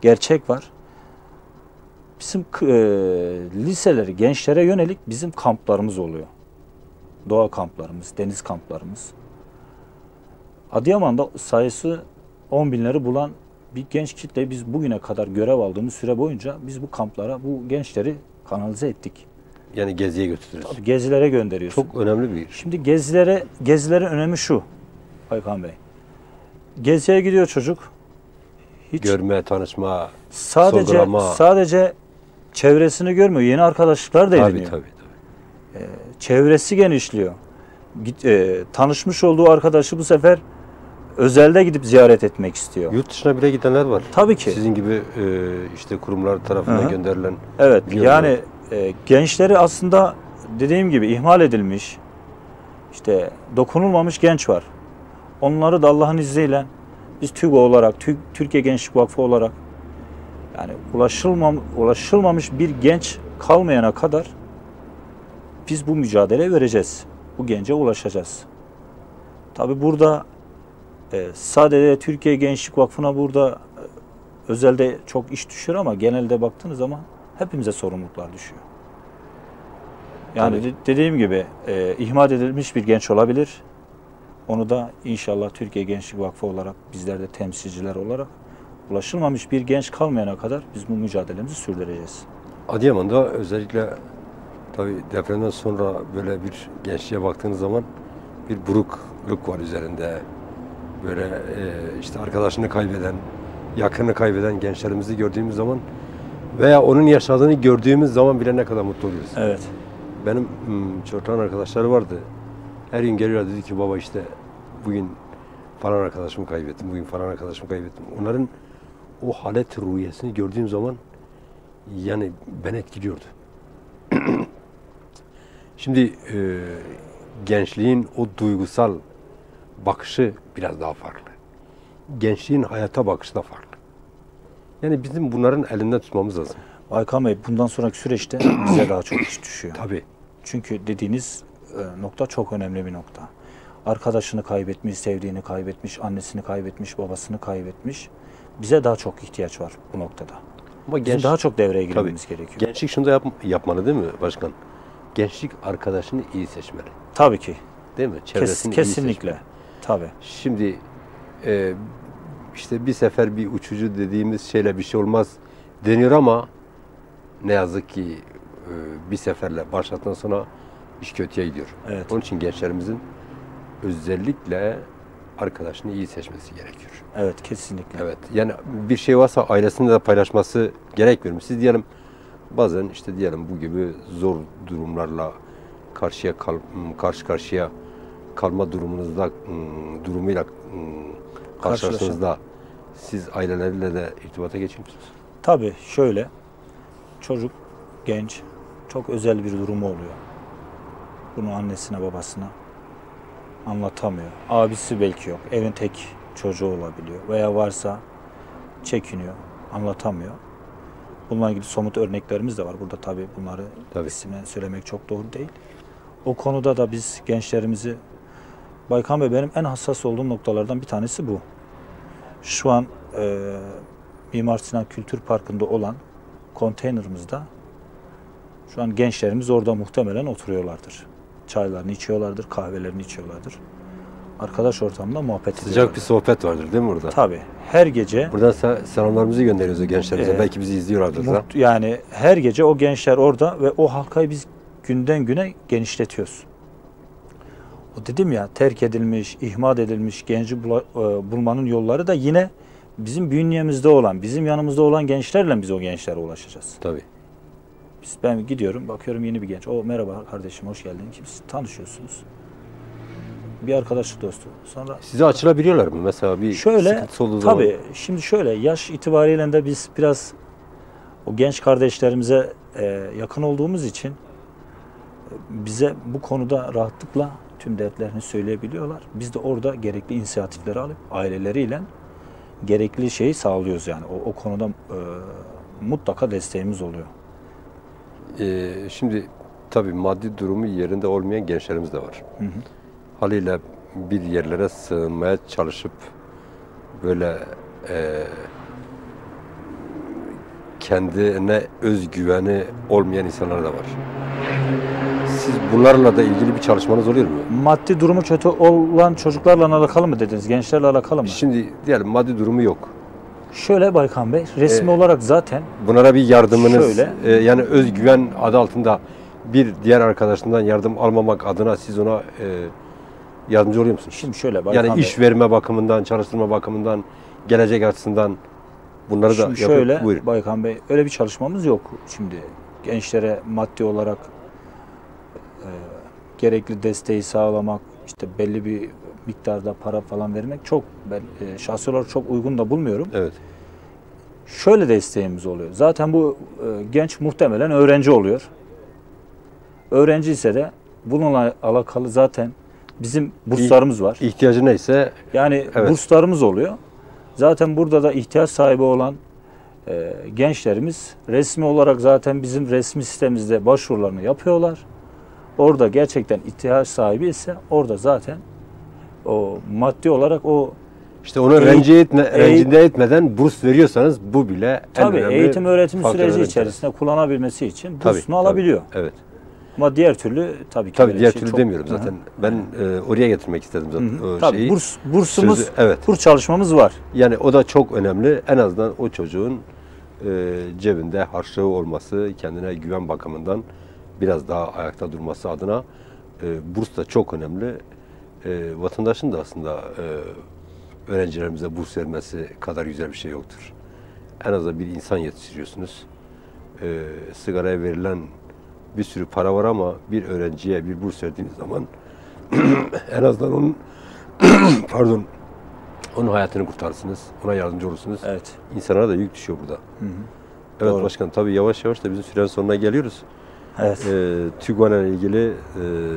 gerçek var. Bizim e, liseleri, gençlere yönelik bizim kamplarımız oluyor. doğa kamplarımız, deniz kamplarımız. Adıyaman'da sayısı 10 binleri bulan bir genç kitle biz bugüne kadar görev aldığımız süre boyunca biz bu kamplara bu gençleri kanalize ettik. Yani geziye götürürüz. Tabii gezilere gönderiyorsun. Çok önemli bir Şimdi gezilere gezilerin önemi şu. Aykan Bey. Geziye gidiyor çocuk. Hiç görme, tanışma. sadece sorgulama. sadece çevresini görmüyor. Yeni arkadaşlıklar da Tabii ediniyor. tabii. tabii. Çevresi genişliyor. Git, e, tanışmış olduğu arkadaşı bu sefer özelde gidip ziyaret etmek istiyor. Yurt dışına bile gidenler var. Tabii ki. Sizin gibi e, işte kurumlar tarafından gönderilen. Evet. Yani e, gençleri aslında dediğim gibi ihmal edilmiş, işte dokunulmamış genç var. Onları da Allah'ın izniyle biz TÜGO olarak, Tü- Türkiye Gençlik Vakfı olarak yani ulaşılmam, ulaşılmamış bir genç kalmayana kadar biz bu mücadele vereceğiz. Bu gence ulaşacağız. Tabi burada e, sadece Türkiye Gençlik Vakfı'na burada e, özelde çok iş düşüyor ama genelde baktığınız zaman hepimize sorumluluklar düşüyor. Yani Tabii. de- dediğim gibi e, ihmal edilmiş bir genç olabilir. Onu da inşallah Türkiye Gençlik Vakfı olarak bizler de temsilciler olarak ulaşılmamış bir genç kalmayana kadar biz bu mücadelemizi sürdüreceğiz. Adıyaman'da özellikle tabii depremden sonra böyle bir gençliğe baktığınız zaman bir burukluk var üzerinde. Böyle e, işte arkadaşını kaybeden, yakını kaybeden gençlerimizi gördüğümüz zaman veya onun yaşadığını gördüğümüz zaman bile ne kadar mutlu oluyoruz. Evet. Benim hmm, çocuğun arkadaşları vardı. Her gün geliyor dedi ki baba işte bugün falan arkadaşımı kaybettim, bugün falan arkadaşımı kaybettim. Onların o halet ruhiyesini gördüğüm zaman yani ben etkiliyordu. Şimdi e, gençliğin o duygusal bakışı biraz daha farklı. Gençliğin hayata bakışı da farklı. Yani bizim bunların elinden tutmamız lazım. Aykan Bey bundan sonraki süreçte bize daha çok iş düşüyor. Tabii. Çünkü dediğiniz e, nokta çok önemli bir nokta. Arkadaşını kaybetmiş, sevdiğini kaybetmiş, annesini kaybetmiş, babasını kaybetmiş. Bize daha çok ihtiyaç var bu noktada. Ama Bizim daha çok devreye girmemiz gerekiyor. Gençlik şunu da yap, yapmalı değil mi başkan? Gençlik arkadaşını iyi seçmeli. Tabii ki. Değil mi? Kes, Çevresini iyi kesinlikle. seçmeli. Tabii. Şimdi e, işte bir sefer bir uçucu dediğimiz şeyle bir şey olmaz deniyor ama ne yazık ki e, bir seferle başlattıktan sonra iş kötüye gidiyor. Evet. Onun için gençlerimizin özellikle arkadaşını iyi seçmesi gerekiyor. Evet kesinlikle. Evet. Yani bir şey varsa ailesinde de paylaşması gerekmiyor mu? Siz diyelim bazen işte diyelim bu gibi zor durumlarla karşıya kal, karşı karşıya kalma durumunuzda ım, durumuyla ım, karşılaştığınızda siz aileleriyle de irtibata geçiyor musunuz? Tabii şöyle çocuk genç çok özel bir durumu oluyor. Bunu annesine babasına anlatamıyor. Abisi belki yok. Evin tek çocuğu olabiliyor. Veya varsa çekiniyor. Anlatamıyor. Bununla ilgili somut örneklerimiz de var. Burada tabii bunları Tabii. isimle söylemek çok doğru değil. O konuda da biz gençlerimizi Baykan Bey benim en hassas olduğum noktalardan bir tanesi bu. Şu an e, Mimar Sinan Kültür Parkı'nda olan konteynerimizde şu an gençlerimiz orada muhtemelen oturuyorlardır. Çaylarını içiyorlardır, kahvelerini içiyorlardır. Arkadaş ortamında muhabbet Sıcak bir sohbet vardır değil mi orada? Tabii. Her gece Buradan se- selamlarımızı gönderiyoruz o gençlerimize. Ee, Belki bizi izliyorlardır da. yani her gece o gençler orada ve o halkayı biz günden güne genişletiyoruz. Dedim ya terk edilmiş, ihmal edilmiş genci bula- e, bulmanın yolları da yine bizim bünyemizde olan, bizim yanımızda olan gençlerle biz o gençlere ulaşacağız. Tabii. Biz ben gidiyorum, bakıyorum yeni bir genç. O merhaba kardeşim hoş geldin. Kimsin? Tanışıyorsunuz. Bir arkadaşlık dostu. Sonra Size açılabiliyorlar mı? Mesela bir şöyle olduğu zaman. tabii şimdi şöyle yaş itibariyle de biz biraz o genç kardeşlerimize e, yakın olduğumuz için bize bu konuda rahatlıkla tüm dertlerini söyleyebiliyorlar. Biz de orada gerekli inisiyatifleri alıp aileleriyle gerekli şeyi sağlıyoruz yani. O, o konuda e, mutlaka desteğimiz oluyor. Ee, şimdi tabii maddi durumu yerinde olmayan gençlerimiz de var. Hı hı. Haliyle bir yerlere sığınmaya çalışıp böyle e, kendine özgüveni olmayan insanlar da var. Siz bunlarla da ilgili bir çalışmanız oluyor mu? Maddi durumu kötü olan çocuklarla alakalı mı dediniz? Gençlerle alakalı mı? Şimdi diyelim maddi durumu yok. Şöyle Baykan Bey, resmi Ee, olarak zaten Bunlara bir yardımınız, Şöyle. e, yani özgüven adı altında bir diğer arkadaşından yardım almamak adına siz ona e, yardımcı oluyor musunuz? şimdi şöyle Baykan yani Bey. iş verme bakımından, çalıştırma bakımından, gelecek açısından bunları da Şimdi yapın. şöyle Buyurun. Baykan Bey öyle bir çalışmamız yok. Şimdi gençlere maddi olarak gerekli desteği sağlamak, işte belli bir miktarda para falan vermek çok ben e, şahsi olarak çok uygun da bulmuyorum. Evet. Şöyle desteğimiz oluyor. Zaten bu e, genç muhtemelen öğrenci oluyor. Öğrenci ise de bununla alakalı zaten bizim burslarımız var. İhtiyacı neyse Yani Evet. burslarımız oluyor. Zaten burada da ihtiyaç sahibi olan e, gençlerimiz resmi olarak zaten bizim resmi sitemizde başvurularını yapıyorlar. Orada gerçekten ihtiyaç sahibi ise orada zaten o maddi olarak o işte Eğit- rencide, etme, rencide etmeden burs veriyorsanız bu bile en tabii önemli eğitim öğretim süreci içerisinde kullanabilmesi için Tabii, bursunu tabii. alabiliyor. Evet. Ama diğer türlü tabii ki Tabii diğer şey türlü çok- demiyorum Hı hı. zaten. Ben e, oraya getirmek istedim Hı zaten hı. o Tabii şeyi. burs, bursumuz, Sözü- evet. burs çalışmamız var. Yani o da çok önemli. En azından o çocuğun e, cebinde harçlığı olması, kendine güven bakımından biraz daha ayakta durması adına e, burs da çok önemli. E, vatandaşın da aslında e, öğrencilerimize burs vermesi kadar güzel bir şey yoktur. En azından bir insan yetiştiriyorsunuz. E, sigaraya verilen bir sürü para var ama bir öğrenciye bir burs verdiğiniz zaman en azından onun pardon onun hayatını kurtarsınız. Ona yardımcı olursunuz. Evet. İnsanlara da yük düşüyor burada. Evet Doğru. başkan tabii yavaş yavaş da bizim sürenin sonuna geliyoruz. Evet. Ee, TÜGVAN'a ilgili e,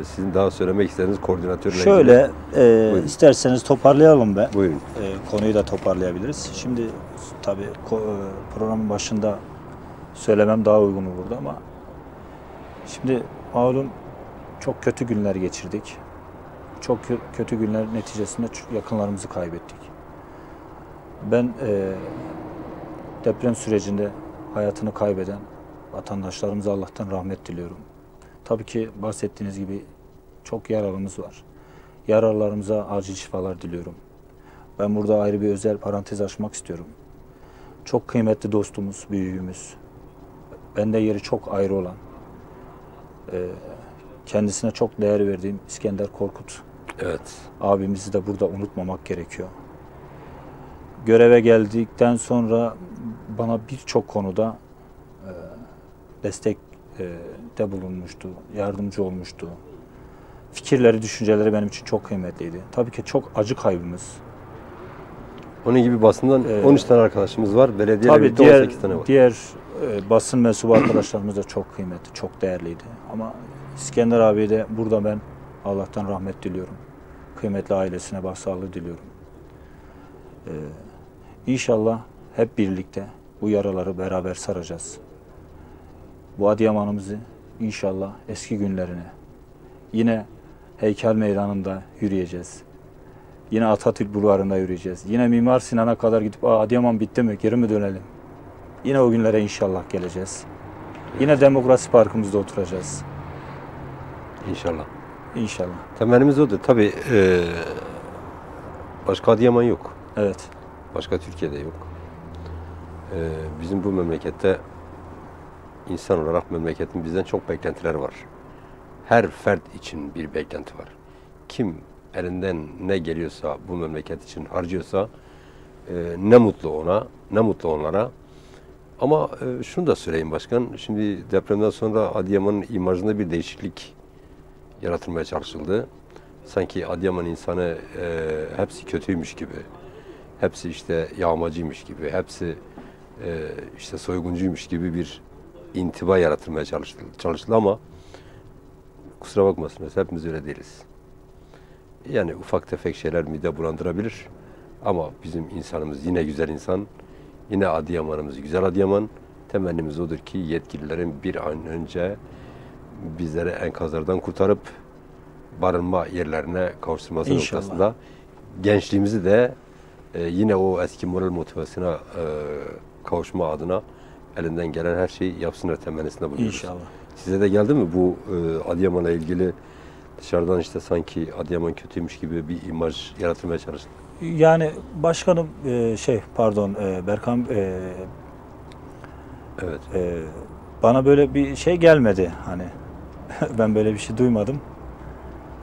sizin daha söylemek istediğiniz koordinatörle ilgili. Şöyle e, isterseniz toparlayalım be. Buyurun. E, konuyu da toparlayabiliriz. Şimdi tabii e, programın başında söylemem daha uygun olurdu ama şimdi malum çok kötü günler geçirdik. Çok kö- kötü günler neticesinde yakınlarımızı kaybettik. Ben e, deprem sürecinde hayatını kaybeden vatandaşlarımıza Allah'tan rahmet diliyorum. Tabii ki bahsettiğiniz gibi çok yaralımız var. Yaralılarımıza acil şifalar diliyorum. Ben burada ayrı bir özel parantez açmak istiyorum. Çok kıymetli dostumuz, büyüğümüz, bende yeri çok ayrı olan, e, kendisine çok değer verdiğim İskender Korkut Evet. abimizi de burada unutmamak gerekiyor. Göreve geldikten sonra bana birçok konuda destek e, de bulunmuştu, yardımcı olmuştu. Fikirleri, düşünceleri benim için çok kıymetliydi. Tabii ki çok acı kaybımız. Onun gibi basından Ee, 13 tane arkadaşımız var. Belediyeyle Tabii birlikte diğer 18 tane var. diğer e, basın mensubu arkadaşlarımız da çok kıymetli, çok değerliydi. Ama İskender abi de burada ben Allah'tan rahmet diliyorum. Kıymetli ailesine başsağlığı diliyorum. Ee, inşallah hep birlikte bu yaraları beraber saracağız. Bu Adıyaman'ımızı inşallah eski günlerine yine heykel meydanında yürüyeceğiz. Yine Atatürk Bulvarı'nda yürüyeceğiz. Yine Mimar Sinan'a kadar gidip Aa, Adıyaman bitti mi geri mi dönelim? Yine o günlere inşallah geleceğiz. Yine Demokrasi Parkımızda oturacağız. İnşallah. İnşallah. Temennimiz odur. Tabii e, başka Adıyaman yok. Evet. Başka Türkiye'de yok. E, bizim bu memlekette insan olarak memleketin bizden çok beklentileri var. Her fert için bir beklenti var. Kim elinden ne geliyorsa bu memleket için harcıyorsa e, ne mutlu ona, ne mutlu onlara. Ama e, şunu da söyleyeyim başkan. Şimdi depremden sonra Adıyaman'ın imajında bir değişiklik yaratılmaya çalışıldı. Sanki Adıyaman insanı e, hepsi kötüymüş gibi, hepsi işte yağmacıymış gibi, hepsi e, işte soyguncuymuş gibi bir intiba yaratılmaya çalışıldı, çalışıldı ama kusura bakmasınız hepimiz öyle değiliz. Yani ufak tefek şeyler mide bulandırabilir ama bizim insanımız yine güzel insan, yine Adıyaman'ımız güzel Adıyaman. Temennimiz odur ki yetkililerin bir an önce bizleri enkazlardan kurtarıp barınma yerlerine kavuşturması İnşallah. noktasında gençliğimizi de e, yine o eski moral motivasyona e, kavuşma adına elinden gelen her şeyi yapsınlar temennisinde bulunuyoruz. İnşallah. Size de geldi mi bu e, Adıyaman'la ilgili dışarıdan işte sanki Adıyaman kötüymüş gibi bir imaj yaratılmaya çalıştı? Yani başkanım e, şey pardon e, Berkan e, Evet. e, bana böyle bir şey gelmedi hani ben böyle bir şey duymadım.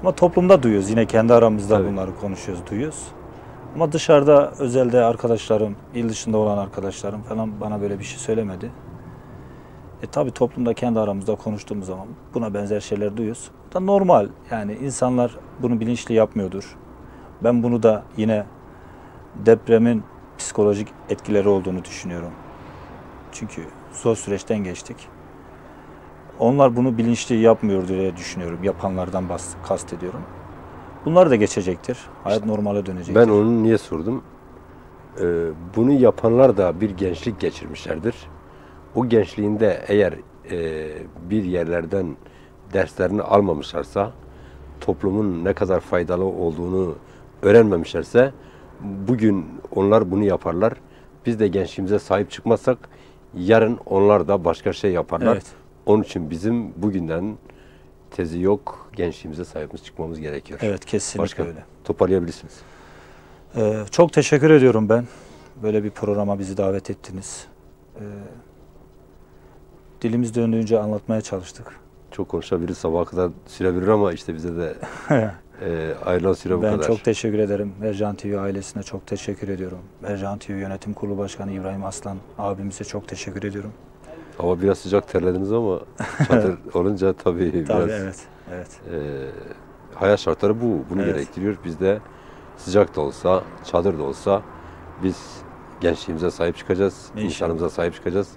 Ama toplumda duyuyoruz yine kendi aramızda Tabii. bunları konuşuyoruz duyuyoruz. Ama dışarıda özelde arkadaşlarım, il dışında olan arkadaşlarım falan bana böyle bir şey söylemedi. E tabi toplumda kendi aramızda konuştuğumuz zaman buna benzer şeyler duyuyoruz. Bu da normal yani insanlar bunu bilinçli yapmıyordur. Ben bunu da yine depremin psikolojik etkileri olduğunu düşünüyorum. Çünkü zor süreçten geçtik. Onlar bunu bilinçli yapmıyor diye düşünüyorum. Yapanlardan kastediyorum. Bunlar da geçecektir. Hayat normale dönecektir. Ben onu niye sordum? Ee, bunu yapanlar da bir gençlik geçirmişlerdir. O gençliğinde eğer e, bir yerlerden derslerini almamışlarsa, toplumun ne kadar faydalı olduğunu öğrenmemişlerse, bugün onlar bunu yaparlar. Biz de gençliğimize sahip çıkmazsak, yarın onlar da başka şey yaparlar. Evet. Onun için bizim bugünden tezi yok, gençliğimize sahip çıkmamız gerekiyor. Evet kesinlikle Başka öyle. toparlayabilirsiniz. Ee, çok teşekkür ediyorum ben. Böyle bir programa bizi davet ettiniz. Ee, dilimiz döndüğünce anlatmaya çalıştık. Çok konuşabiliriz sabaha kadar sürebilir ama işte bize de e, ayrılan süre bu ben kadar. çok teşekkür ederim. Ercan TV ailesine çok teşekkür ediyorum. Ercan TV Yönetim Kurulu Başkanı İbrahim Aslan abimize çok teşekkür ediyorum. Hava biraz sıcak terlediniz ama çadır olunca tabii, Tabii biraz evet. Evet. e, hayat şartları bu. Bunu Evet. gerektiriyor. Biz de sıcak da olsa, çadır da olsa biz gençliğimize sahip çıkacağız. İnşallah. insanımıza sahip çıkacağız.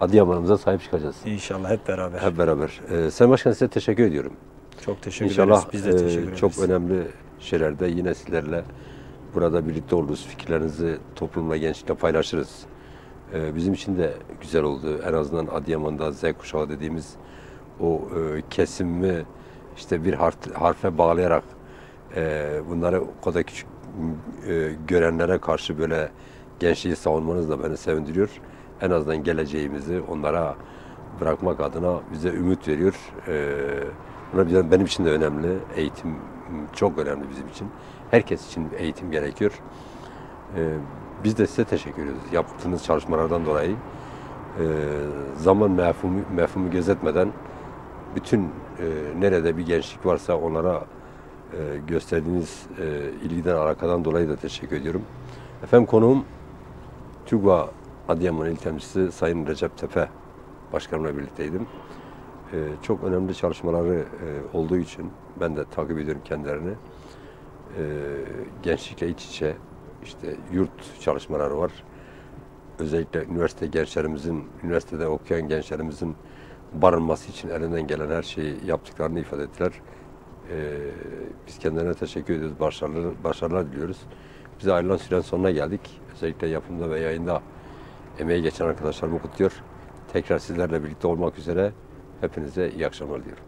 Adıyaman'ımıza sahip çıkacağız. İnşallah hep beraber. Hep beraber. E, Sayın Başkan size teşekkür ediyorum. Çok teşekkür İnşallah ederiz. Biz de e, teşekkür ederiz. çok önemli şeylerde yine sizlerle burada birlikte oluruz. Fikirlerinizi toplumla, gençlikle paylaşırız. E, bizim için de güzel oldu. En azından Adıyaman'da Z kuşağı dediğimiz o e, kesimi işte bir harf, harfe bağlayarak e, bunları o kadar küçük e, görenlere karşı böyle gençliği savunmanız da beni sevindiriyor. En azından geleceğimizi onlara bırakmak adına bize ümit veriyor. E, bunlar benim için de önemli. Eğitim çok önemli bizim için. Herkes için eğitim gerekiyor. E, biz de size teşekkür ediyoruz yaptığınız çalışmalardan dolayı. E, zaman mefhumu, mefhumu gözetmeden bütün e, nerede bir gençlik varsa onlara e, gösterdiğiniz e, ilgiden, alakadan dolayı da teşekkür ediyorum. Efendim konuğum TÜGVA Adıyaman İl Temsilcisi Sayın Recep Tepe Başkanımla birlikteydim. E, çok önemli çalışmaları e, olduğu için ben de takip ediyorum kendilerini. E, gençlikle iç içe işte yurt çalışmaları var. Özellikle üniversite gençlerimizin, üniversitede okuyan gençlerimizin barınması için elinden gelen her şeyi yaptıklarını ifade ettiler. Ee, biz kendilerine teşekkür ediyoruz, başarılar, başarılar diliyoruz. Bize ayrılan sürenin sonuna geldik. Özellikle yapımda ve yayında emeği geçen arkadaşlarımı kutluyor. Tekrar sizlerle birlikte olmak üzere hepinize iyi akşamlar diliyorum.